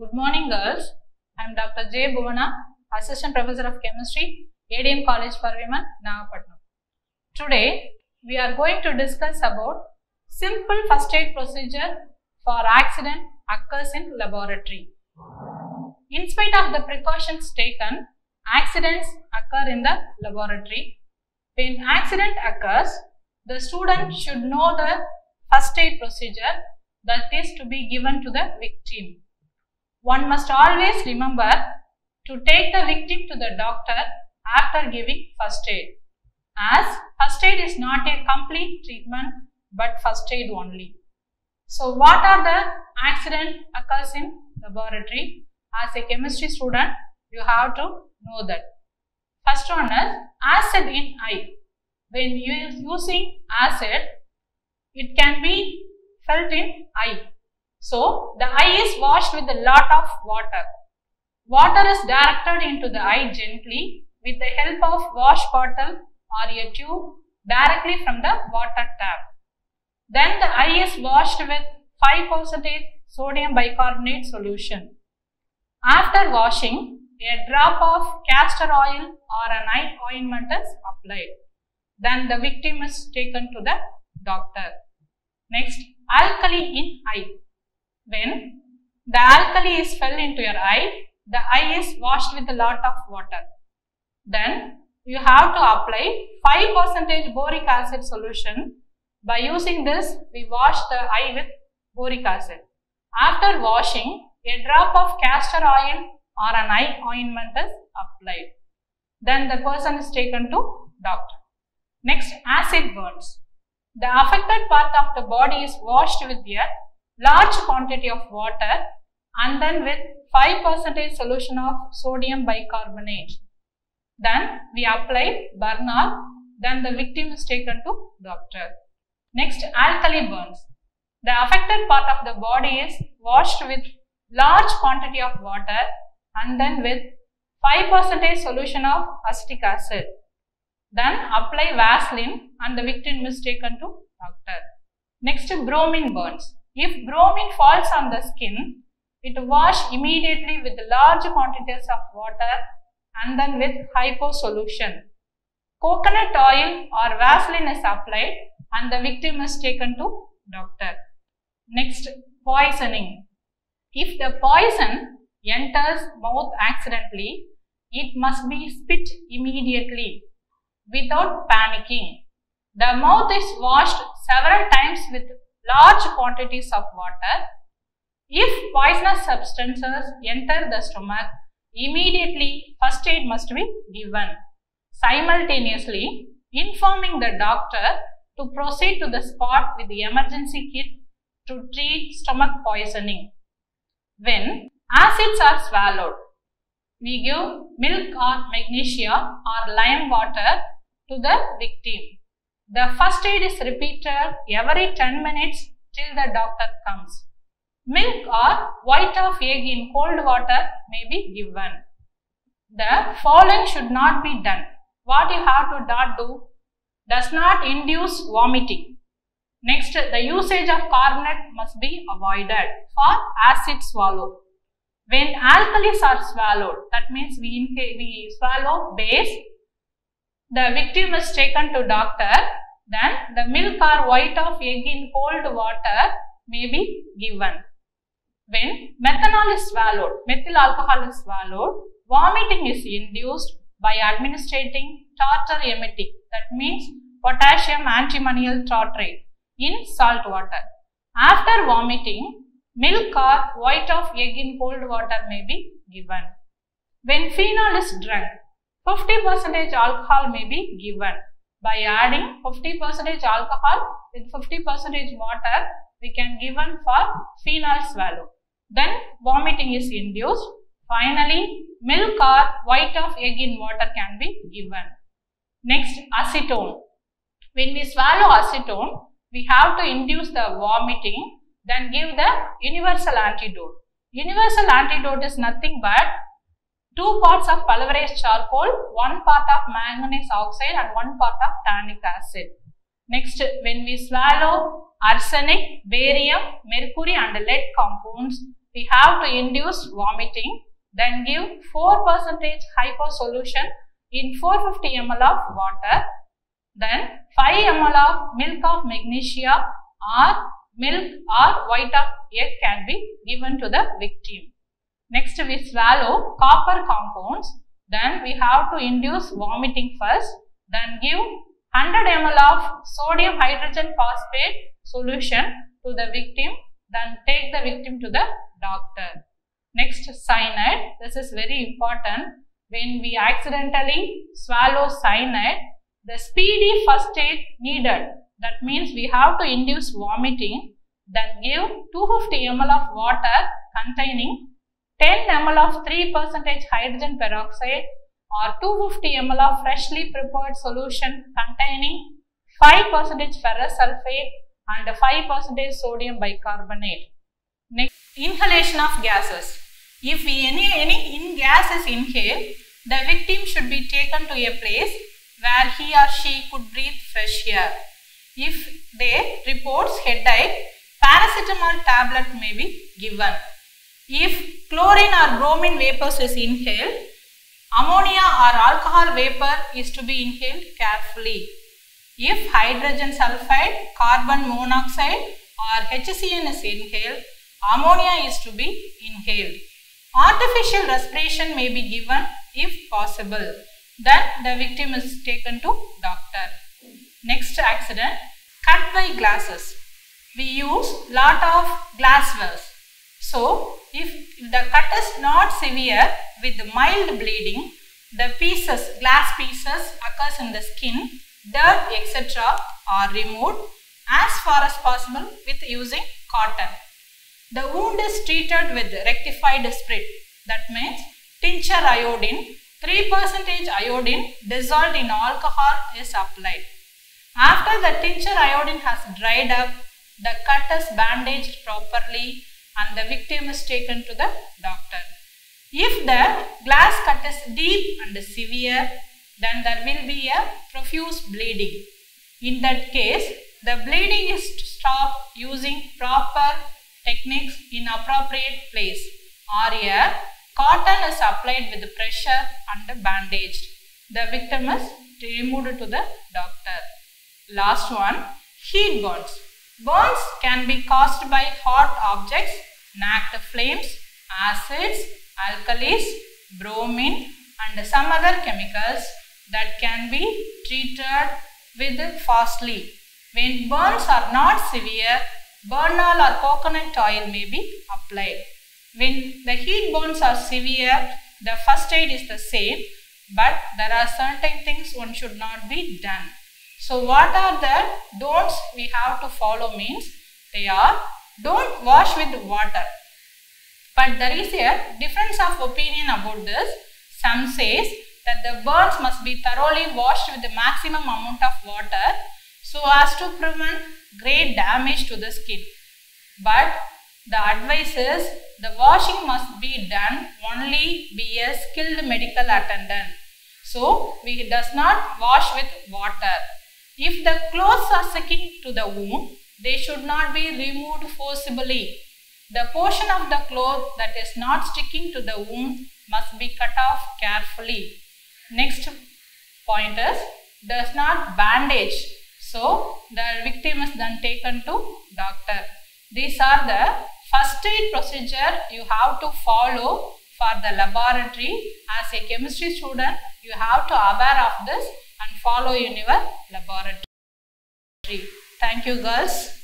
Good morning, girls. I am Dr. J. Bhuvana, Assistant Professor of Chemistry, ADM College for Women, Nagapattinam. Today, we are going to discuss about simple first aid procedure for accident occurs in laboratory. In spite of the precautions taken, accidents occur in the laboratory. When accident occurs, the student should know the first aid procedure that is to be given to the victim. One must always remember to take the victim to the doctor after giving first aid. As first aid is not a complete treatment but first aid only. So what are the accident occurs in laboratory? As a chemistry student, you have to know that. First one is acid in eye. When you is using acid, it can be felt in eye. So the eye is washed with a lot of water. Water is directed into the eye gently with the help of wash bottle or a tube directly from the water tap. Then the eye is washed with 5% sodium bicarbonate solution. After washing, a drop of castor oil or an eye ointment is applied. Then the victim is taken to the doctor. Next, alkali in eye. When the alkali is fell into your eye, the eye is washed with a lot of water. Then you have to apply 5% boric acid solution. By using this, we wash the eye with boric acid. After washing, a drop of castor oil or an eye ointment is applied. Then the person is taken to doctor. Next, acid burns. The affected part of the body is washed with a large quantity of water and then with 5% solution of sodium bicarbonate. Then we apply Burnol, then the victim is taken to doctor. Next, alkali burns. The affected part of the body is washed with large quantity of water and then with 5% solution of acetic acid. Then apply Vaseline and the victim is taken to doctor. Next, bromine burns. If bromine falls on the skin, it wash immediately with large quantities of water and then with hypo solution. Coconut oil or Vaseline is applied and the victim is taken to doctor. Next, poisoning. If the poison enters mouth accidentally, it must be spit immediately without panicking. The mouth is washed several times with large quantities of water. If poisonous substances enter the stomach, immediately first aid must be given. Simultaneously, informing the doctor to proceed to the spot with the emergency kit to treat stomach poisoning. When acids are swallowed, we give milk or magnesia or lime water to the victim. The first aid is repeated every 10 minutes till the doctor comes. Milk or white of egg in cold water may be given. The following should not be done. What you have to not do does not induce vomiting. Next, the usage of carbonate must be avoided for acid swallow. When alkalis are swallowed, that means we, we swallow base, the victim is taken to doctor, then the milk or white of egg in cold water may be given. When methanol is swallowed, methyl alcohol is swallowed, vomiting is induced by administering tartar emetic, that means potassium antimonyl tartrate in salt water. After vomiting, milk or white of egg in cold water may be given. When phenol is drunk, 50% alcohol may be given. By adding 50% alcohol with 50% water, we can given for phenol swallow. Then vomiting is induced. Finally, milk or white of egg in water can be given. Next, acetone. When we swallow acetone, we have to induce the vomiting, then give the universal antidote. Universal antidote is nothing but two parts of pulverized charcoal, one part of manganese oxide and one part of tannic acid. Next, when we swallow arsenic, barium, mercury and lead compounds, we have to induce vomiting, then give 4 percentage hypo solution in 450 ml of water, then 5 ml of milk of magnesia or milk or white of egg can be given to the victim. Next we swallow copper compounds, then we have to induce vomiting first, then give 100 ml of sodium hydrogen phosphate solution to the victim, then take the victim to the doctor. Next cyanide, this is very important. When we accidentally swallow cyanide, the speedy first aid needed. That means we have to induce vomiting, then give 250 ml of water containing 10 ml of 3 percentage hydrogen peroxide or 250 ml of freshly prepared solution containing 5 percentage ferrous sulfate and 5 percentage sodium bicarbonate. Next, inhalation of gases. If any, any in gas is inhaled, the victim should be taken to a place where he or she could breathe fresh air. If they reports headache, paracetamol tablet may be given. If chlorine or bromine vapors is inhaled, ammonia or alcohol vapor is to be inhaled carefully. If hydrogen sulfide, carbon monoxide or HCN is inhaled, ammonia is to be inhaled. Artificial respiration may be given if possible. Then the victim is taken to doctor. Next accident, cut by glasses. We use lot of glass wells. So, if the cut is not severe with mild bleeding, the pieces, glass pieces occurs in the skin, dirt etc. are removed as far as possible with using cotton. The wound is treated with rectified spirit. That means tincture iodine, 3% iodine dissolved in alcohol is applied. After the tincture iodine has dried up, the cut is bandaged properly and the victim is taken to the doctor. If the glass cut is deep and severe, then there will be a profuse bleeding. In that case, the bleeding is stopped using proper techniques in appropriate place or a cotton is applied with pressure and bandaged. The victim is removed to the doctor. Last one, heat burns. Burns can be caused by hot objects, knocked flames, acids, alkalis, bromine and some other chemicals that can be treated with fastly. When burns are not severe, burnol or coconut oil may be applied. When the heat burns are severe, the first aid is the same, but there are certain things one should not be done. So what are the don'ts we have to follow means they are don't wash with water. But there is a difference of opinion about this. Some says that the burns must be thoroughly washed with the maximum amount of water so as to prevent great damage to the skin. But the advice is the washing must be done only be a skilled medical attendant. So we does not wash with water. If the clothes are sticking to the wound, they should not be removed forcibly. The portion of the cloth that is not sticking to the wound must be cut off carefully. Next point is does not bandage. So the victim is then taken to doctor. These are the first aid procedure you have to follow for the laboratory. As a chemistry student, you have to aware of this and follow in your laboratory. Thank you girls.